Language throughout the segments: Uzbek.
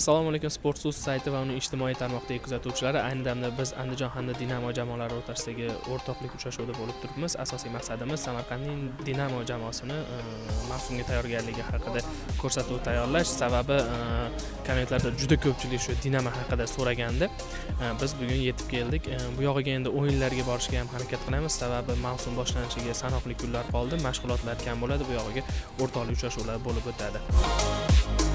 assalomu alaykum sport so'z sayti va uning ijtimoiy tarmoqdagi kuzatuvchilari. Ayni damda biz andijon hamda dinamo jamoalari o'rtasidagi o'rtoqlik uchrashuvida bo'lib turibmiz. Asosiy maqsadimiz samarqandning dinamo jamoasini e, mavsumga tayyorgarligi haqida ko'rsatuv tayyorlash. Sababi e, kommentlarda juda ko'pchilik shu dinamo haqida so'ragandi. E, biz bugun yetib keldik. Bu yog'iga endi o'yinlarga borishga ham harakat qilamiz. Sababi mavsum boshlanishiga sanoqli kunlar qoldi mashg'ulotlar kam bo'ladi. Bu yog'iga o'rtoqlik uchrashuvlar bo'lib o'tadi.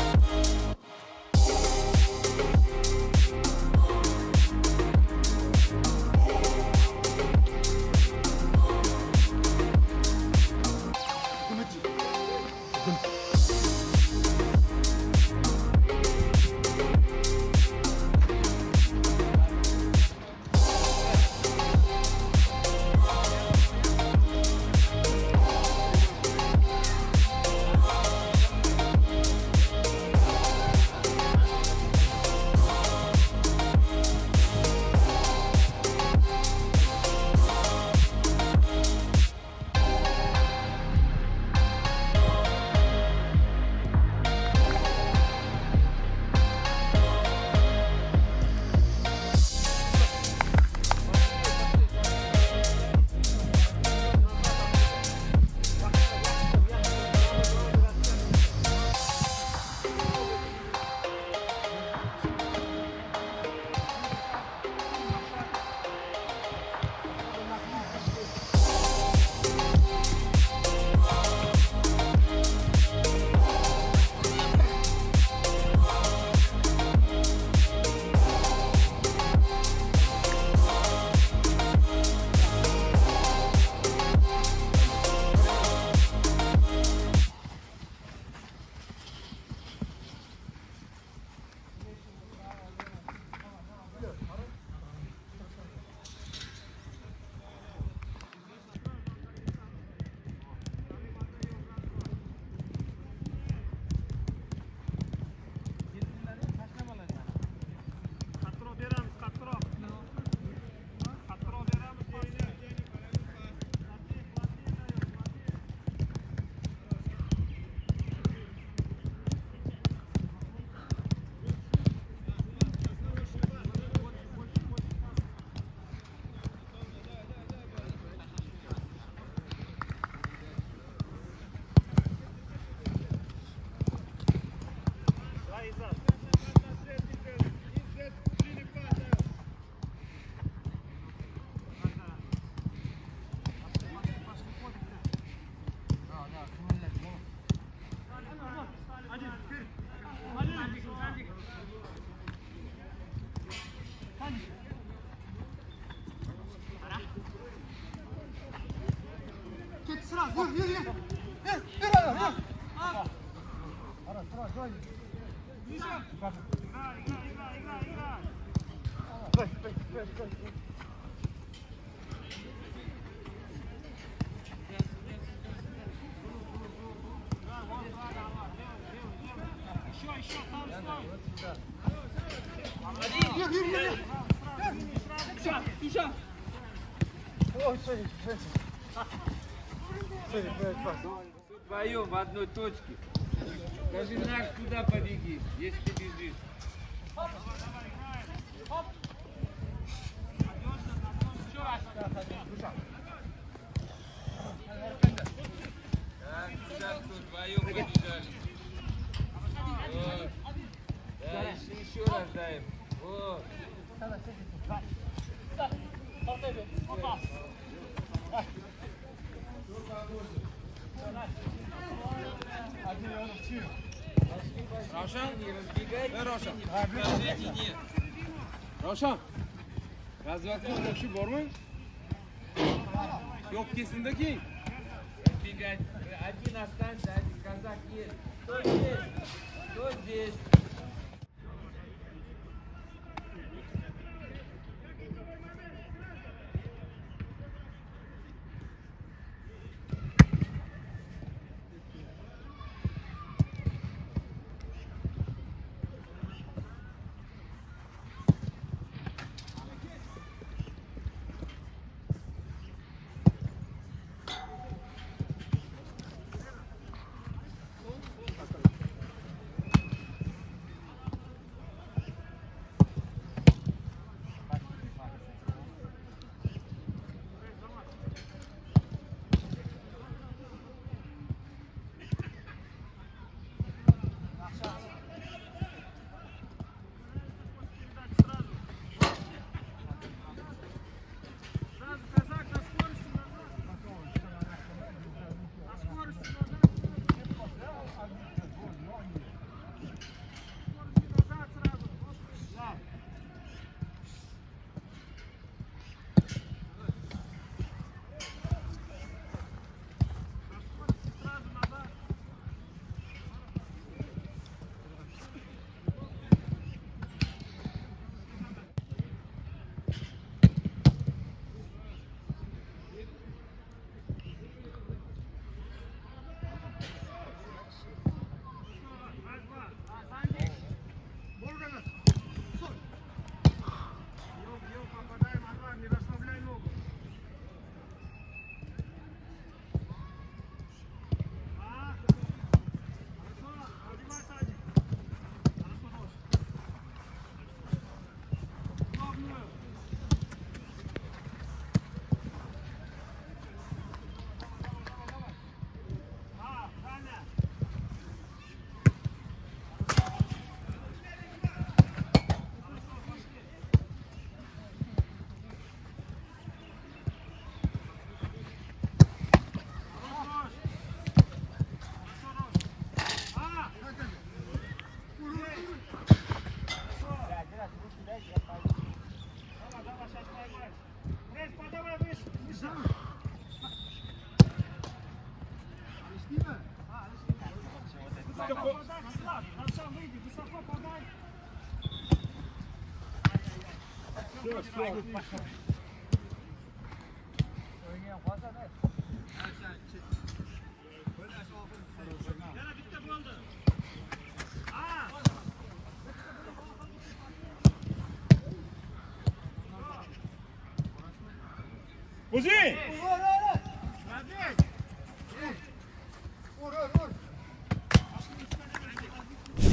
Вдвоем в одной точке. Даже наш туда побеги, если ты бежишь. еще раз даем. Вот. Давай, сидите. Давай. Давай. Давай. Давай. нет. Ravshan. Razvedka o'qishib bormi? Yo'q, kesinda keyin. Разбегать. Один останься, один казак есть. Кто здесь? Кто здесь? Uzi!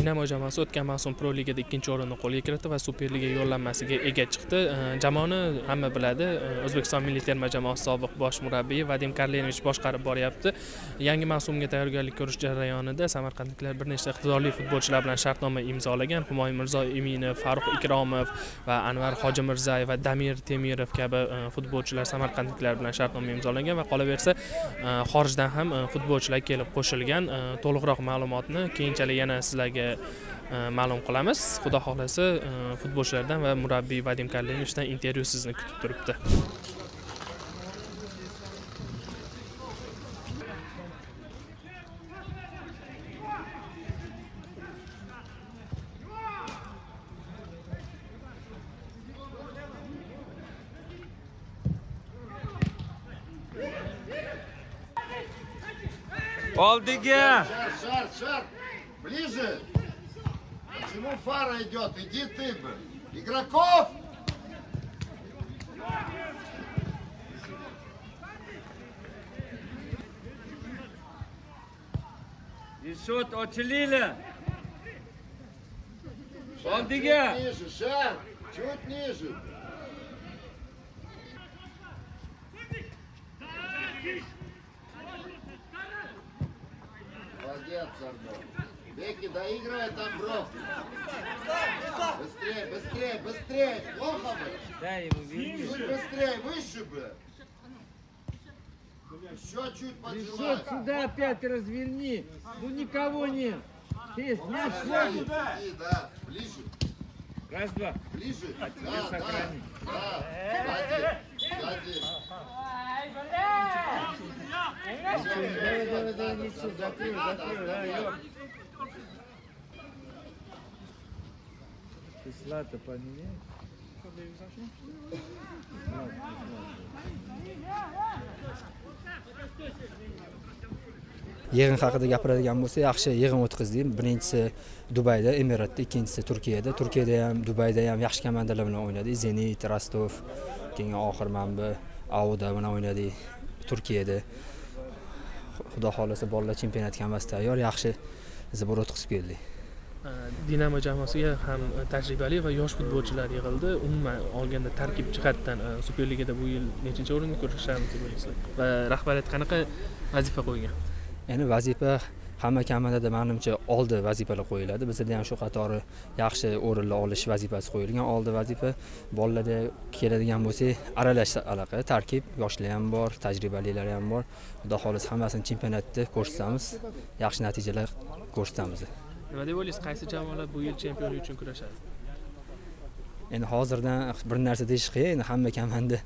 Dinamo jamoasi o'tgan mavsum pro ligada ikkinchi o'rinni qo'lga kiritdi va superliga yo'llanmasiga ega chiqdi. Jamoani hamma biladi. O'zbekiston milliy terma jamoasi sobiq bosh murabbiyi vadim karlenovich boshqarib boryapti. Yangi mavsumga tayyorgarlik ko'rish jarayonida samarqandliklar bir nechta iqtidorli futbolchilar bilan shartnoma imzolagan humoyun mirzo eminov farruh ikromov va anvar hojimirzayev va damir temirov kabi e, futbolchilar samarqandliklar bilan shartnoma imzolagan va qolaversa e, xorijdan ham e, futbolchilar kelib qo'shilgan to'liqroq ma'lumotni keyinchalik yana sizlarga ma'lum qilamiz xudo xohlasa e, futbolchilardan va murabbiy vadim karlenovichdan intervyu sizni kutib turibdi Oldiga! Шар, шар, шар. Ближе. Почему фара идет? Иди ты бы. Игроков! Eshot ochilinglar. Шар, Oldiga! Чуть ниже, шар. Чуть ниже. Молодец, Арно. Беки, доигрывай там, бро. Быстрее, быстрее, быстрее. Плохо бы. Дай ему верни. Чуть быстрее, выше бы. Еще чуть поджимай. Eshot сюда опять разверни. Ну никого нет. Есть, мяч сзади. да, ближе, Раз, два. ближе. Да, да, сохрани. да. Сзади, сзади. Давай, давай, давай, ничего, закрой, закрой, да, ёп. Ты слата поменяй. yig'in haqida gapiradigan bo'lsa yaxshi yig'in o'tkazdik. Birinchisi dubayda emiratda ikkinchisi turkiyada. Turkiyada ham dubayda ham yaxshi komandalar bilan o'ynadik zenit rostov keyin oxir mana bu auda bilan o'ynadik turkiyada. Xudo xohlasa bolalar chempionatga hammasi tayyor yaxshi zibor o'tkazib keldik dinamo jamoasiga ham e, tajribali va yosh futbolchilar yig'ildi. Umuman olganda tarkib jihatdan e, superligada bu yil nechinchi o'ringa ko'rishamiz deb o'ylaysizlar va rahbariyat qanaqa vazifa qo'ygan? Endi vazifa hamma komandada manimcha oldi vazifalar qo'yiladi. Bizada ham shu qatori yaxshi o'rinlar olish vazifasi qo'yilgan oldi vazifa. Bolalarda keladigan bo'lsak aralash anaqa tarkib yoshlar ham bor tajribalilar ham bor. Xudo xohlasa hammasini chempionatda ko'rsatamiz. Yaxshi natijalar ko'rsatamiz nima deb o'ylaysiz qaysi jamoalar bu yil chempionlik uchun kurashadi endi hozirdan bir narsa deyish qiyin endi hamma komanda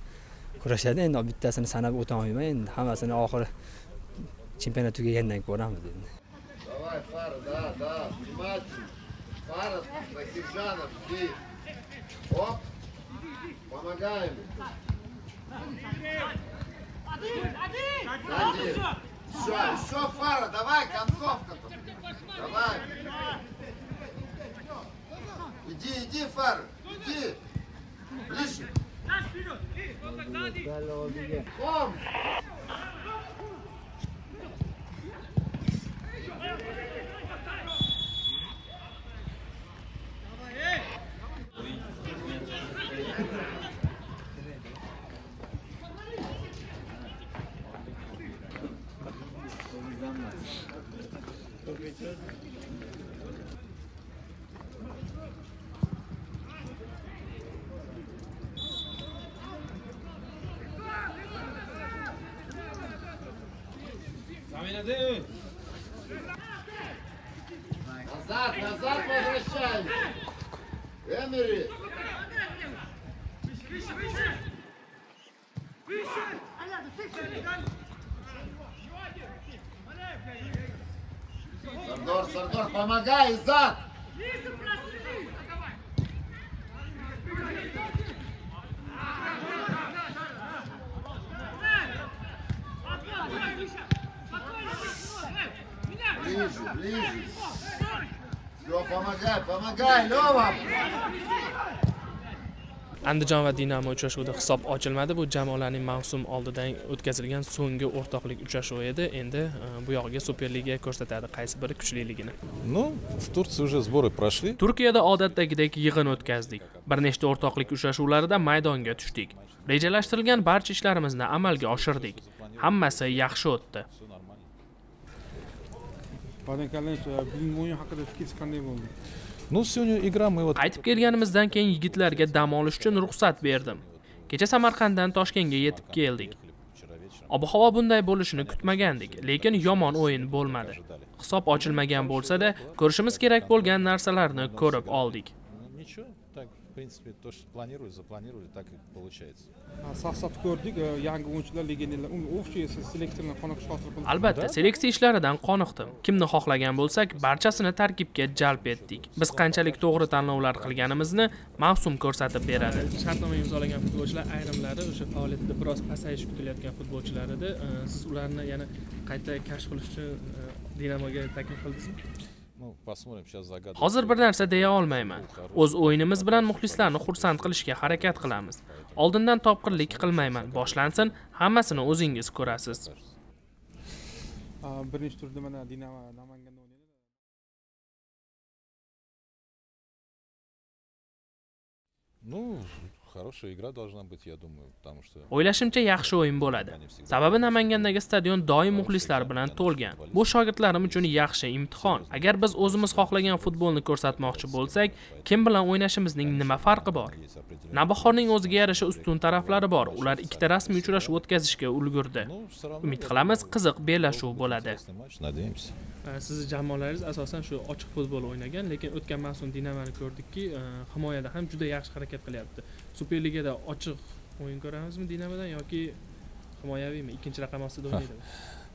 kurashadi endi bittasini sanab o'tolmayman endi hammasini oxiri chempionat tugagandan ko'ramiz endi Давай, Фара, да, да, внимательно. Фара, Захиржанов, жди. Оп, помогаем. Сзади. Еще, еще, Фара, давай, концовка тут. Давай. Иди, иди, Фара, иди. Ближе. Ком. Назад, назад возвращаемся. Эмери. Сардор, Сардор, помогай, зад! Ближе, ближе. Все, помогай, помогай, Лева! andijon va dinamo uchrashuvida hisob ochilmadi. Bu jamoalarning mavsum oldidan o'tkazilgan so'nggi o'rtoqlik uchrashuvi edi. Endi e, bu yog'iga superliga ko'rsatadi qaysi biri kuchliligini. Ну, в Турции уже сборы прошли. turkiyada odatdagidek yig'in o'tkazdik. Bir nechta o'rtoqlik uchrashuvlarida maydonga tushdik. Rejalashtirilgan barcha ishlarimizni amalga oshirdik. Hammasi yaxshi o'tdi Все нормально. Vadim Kalinic, bugungi o'yin haqida fikringiz qanday bo'ldi? Ну, сегодня игра мы вот... qaytib kelganimizdan keyin yigitlarga dam olish uchun ruxsat berdim. Kecha samarqanddan toshkentga yetib keldik. Ob havo bunday bo'lishini kutmagandik lekin yomon o'yin bo'lmadi. Hisob ochilmagan bo'lsa-da ko'rishimiz kerak bo'lgan narsalarni ko'rib oldik принципе, то, что планировали, запланировали, так и получается. Albatta seleksiya ishlaridan qoniqdim kimni xohlagan bo'lsak barchasini tarkibga jalb etdik. Biz qanchalik to'g'ri tanlovlar qilganimizni mavsum ko'rsatib beradi. Shartnoma imzolagan futbolchilar ayrimlari o'sha faoliyatida biroz pasayish kutilayotgan futbolchilar edi siz ularni yana qayta kashf qilish uchun dinamoga taklif qildingizmi Ну, посмотрим, сейчас загадывать. hozir bir narsa deya olmayman. O'z o'yinimiz bilan muxlislarni xursand qilishga harakat qilamiz. Oldindan topqirlik qilmayman. Boshlansin hammasini o'zingiz ko'rasiz. Birinchi turda mana Dinamo Namanganda хорошая игра должна быть, я думаю, потому что... o'ylashimcha yaxshi o'yin bo'ladi. sababi namangandagi stadion doim muxlislar bilan to'lgan bu shogirdlarim uchun yaxshi imtihon. Agar biz o'zimiz xohlagan futbolni ko'rsatmoqchi bo'lsak kim bilan o'ynashimizning nima farqi bor? navbahorning o'ziga yarasha ustun taraflari bor. Ular ikkita rasmiy uchrashuv o'tkazishga ulgurdi. Umid qilamiz qiziq bellashuv bo'ladi. надеемся. sizni jamoalaringiz asosan shu ochiq futbol o'ynagan lekin o'tgan mavsum dinamoni ko'rdikki himoyada ham juda yaxshi harakat qilyapti superligada ochiq o'yin ko'ramizmi dinamodan yoki himoyaviymi? Ikkinchi raqam ostida o'ynaydimi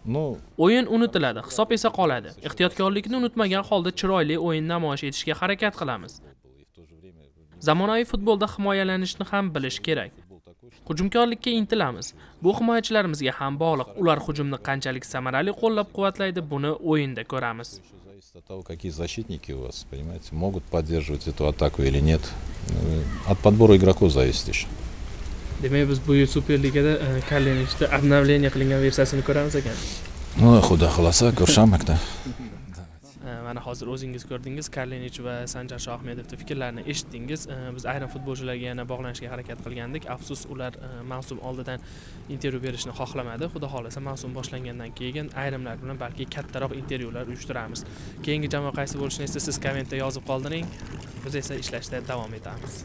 Ну, o'yin unutiladi hisob esa qoladi. Ehtiyotkorlikni unutmagan holda chiroyli o'yin namoyish etishga harakat qilamiz. Zamonaviy futbolda himoyalanishni ham bilish kerak. Hujumkorlikka intilamiz. Bu himoyachilarimizga ham bog'liq. Ular hujumni qanchalik samarali qo'llab quvvatlaydi buni o'yinda ko'ramiz зависит от того, какие защитники у вас, понимаете, могут поддерживать эту атаку или нет. От подбора игроков зависит еще. demak biz bu yil superligada kalenichni обновление qilingan versiyasini ko'ramiz ekan Ну, xudo xohlasa, ko'rishamiz da. Mana hozir o'zingiz ko'rdingiz karlinich va sanjar shohmedovni fikrlarini eshitdingiz. Biz ayrim futbolchilarga yana bog'lanishga harakat qilgandik. Afsus ular e, mavsum oldidan intervyu berishni xohlamadi. Xudo xohlasa mavsum boshlangandan keyin ayrimlar bilan balki kattaroq intervyular uyushtiramiz. Keyingi jamoa qaysi bo'lishini esa siz kommentda yozib qoldiring. Biz esa ishlashda davom etamiz.